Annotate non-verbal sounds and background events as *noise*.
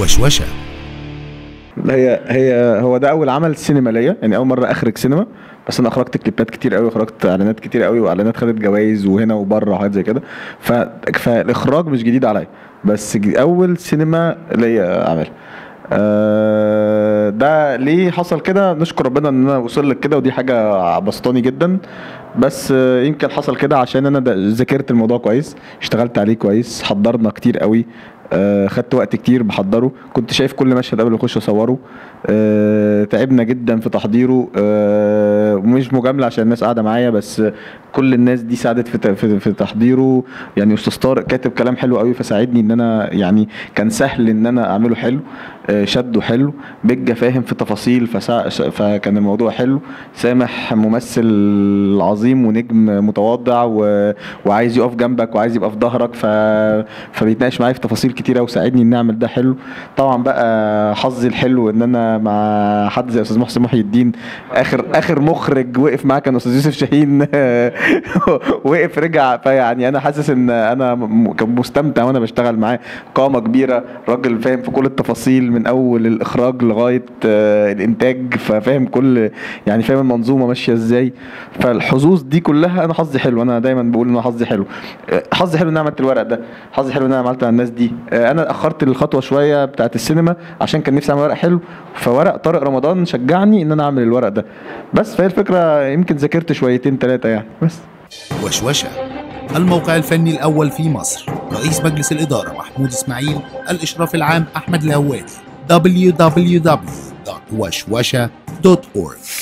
وشوشة. هي هي هو ده أول عمل سينما ليا يعني أول مرة أخرج سينما بس أنا أخرجت كليبات كتير قوي أخرجت إعلانات كتير قوي وإعلانات خدت جوائز وهنا وبره وحاجات زي كده. فالإخراج مش جديد عليا بس أول سينما ليا اعملها آه، ده ليه حصل كده؟ نشكر ربنا إن أنا وصل لك كده ودي حاجة بسطاني جدا. بس يمكن حصل كده عشان أنا ذاكرت الموضوع كويس اشتغلت عليه كويس حضرنا كتير قوي آه، خدت وقت كتير بحضره. كنت شايف كل مشهد قبل ما أخش أصوره. آه، تعبنا جدا في تحضيره. آه، ومش مجاملة عشان الناس قاعدة معايا بس كل الناس دي ساعدت في في تحضيره. يعني أستاذ طارق كاتب كلام حلو قوي فساعدني إن أنا يعني كان سهل إن أنا أعمله حلو آه، شده حلو بيجا فاهم في تفاصيل فسا فكان الموضوع حلو. سامح ممثل عظيم ونجم متواضع و... وعايز يقف جنبك وعايز يبقى في ظهرك ف... فبيتناقش معايا في تفاصيل كتيره وساعدني إن أعمل ده حلو. طبعا بقى حظي الحلو إن أنا مع حد زي أستاذ محسن محي الدين اخر آخر مخرج وقف معاه كان أستاذ يوسف شاهين. *laughs* وقف رجع. فيعني أنا حاسس إن أنا كان مستمتع وأنا بشتغل معاه. قامة كبيرة راجل فاهم في كل التفاصيل من أول الإخراج لغاية آه، الإنتاج. ففاهم كل يعني فاهم المنظومة ماشية إزاي. فالحظوظ دي كلها أنا حظي حلو. أنا دايما بقول إن أنا حظي حلو. آه، حظي حلو إن أنا عملت الورق ده. حظي حلو إن أنا عملت على الناس دي. آه، أنا أخرت الخطوة شوية بتاعت السينما عشان كان نفسي أعمل ورق حلو. فورق طارق رمضان شجعني إن أنا أعمل الورق ده. بس فهي الفكرة يمكن ذاكرت شويتين ثلاثة يعني بس. وشوشة. الموقع الفني الأول في مصر رئيس مجلس الإدارة محمود إسماعيل الإشراف العام أحمد الهوادي www.وشوشة.org